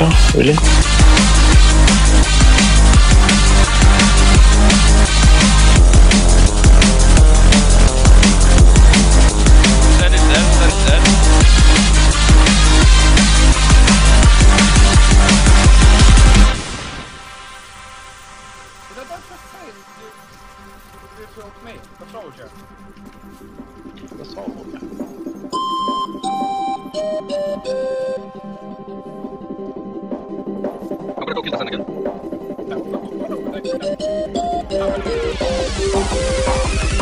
sombra, really? Soldier. The soldier. I'm gonna go kill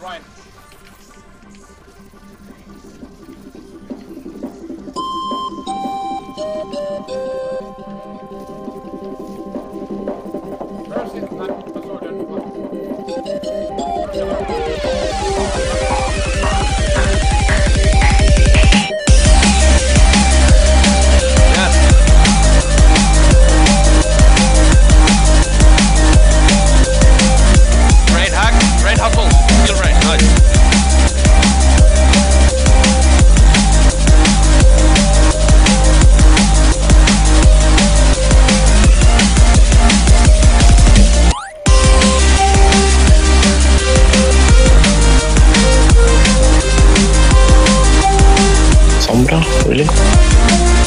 right sombra, really.